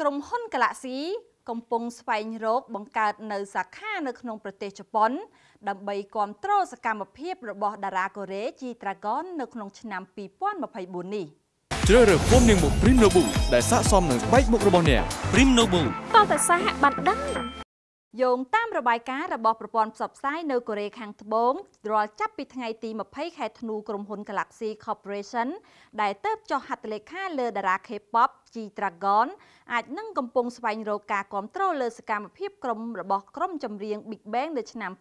ក្រុមហ៊ុន Galaxy កំពុងស្វែងរកបង្កើតនៅសាខានៅក្នុងប្រទេសជប៉ុន ដើម្បីគ្រប់គ្រងសកម្មភាពរបស់តារាកូរ៉េ G Dragon នៅក្នុងឆ្នាំ2024នេះជ្រើសរើសហ្វូមនាងមុខ Prim Nobu ដែលស័ក្តិសមនឹងស្បែកមុខរបស់អ្នក Prim Nobu តតែសហបណ្ដឹង យោងតាមរបាយការណ៍របស់ប្រព័ន្ធផ្សព្វផ្សាយនៅកូរ៉េខាងត្បូងរាល់ចាប់ពីថ្ងៃទី20ខែធ្នូក្រុមហ៊ុន Galaxy Corporation ដែលទៅចុះហត្ថលេខាលើតារា K-pop G Dragon អាចនឹងកំពុងស្វែងរកការគ្រប់គ្រងលើសកម្មភាពក្រុមរបស់ក្រុមចម្រៀង Big Bang នៅឆ្នាំ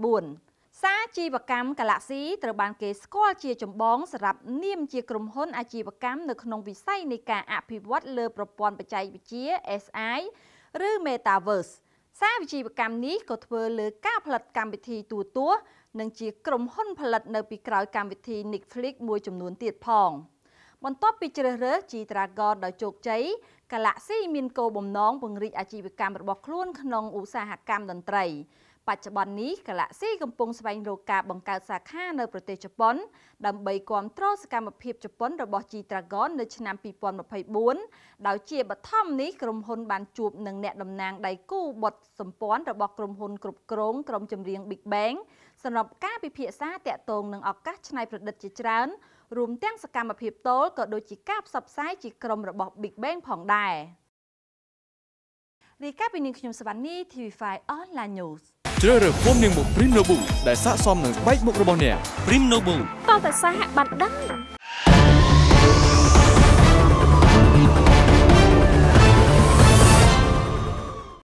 2024សាជីវកម្ម Galaxy ត្រូវបានគេស្គាល់ជាចម្បងសម្រាប់នាមជាក្រុមហ៊ុនអាជីវកម្មនៅក្នុងវិស័យនៃការអភិវឌ្ឍលើប្រព័ន្ធបច្ចេកវិទ្យា SI ឬ Metaverse សារវិជ្ជាកម្មនេះក៏ធ្វើលើការផលិតកម្មវិធីទូទស្សន៍និងជាក្រុមហ៊ុនផលិតនៅពីក្រោយកម្មវិធី Netflix មួយចំនួនទៀតផងបន្ទាប់ពីជ្រើសរើស G Dragon ដោយជោគជ័យ Galaxy មានគោលបំណងពង្រីកអាជីវកម្មរបស់ខ្លួនក្នុងឧស្សាហកម្មតន្ត្រី បច្ចុប្បន្ននេះ Galaxy កំពុងស្វែងរកការបង្កើតសាខានៅប្រទេសជប៉ុន ដើម្បីគ្រប់គ្រងសកម្មភាពជប៉ុនរបស់ G Dragon នៅឆ្នាំ2024ដោយជាបឋមនេះក្រុមហ៊ុនបានជួបនឹងអ្នកតំណាងដៃគូបុតសម្ព័ន្ធរបស់ក្រុមហ៊ុនគ្រប់គ្រងក្រុមចម្រៀង Big Bang សម្រាប់ការពិភាក្សាតាក់ទងនឹងឱកាសច្នៃប្រឌិតជាច្រើនរួមទាំងសកម្មភាពតូលក៏ដូចជាការផ្សព្វផ្សាយជាក្រុមរបស់ Big Bang ផងដែររីកាពីនាងខ្ញុំសវណ្ណី TV5 Online News ជ្រើសរើសហ្វូមនាងមុខ Prim Nobu ដែលស័ក្តិសមនឹងស្បែកមុខរបស់អ្នក Prim Nobu តតែសហបណ្ដឹង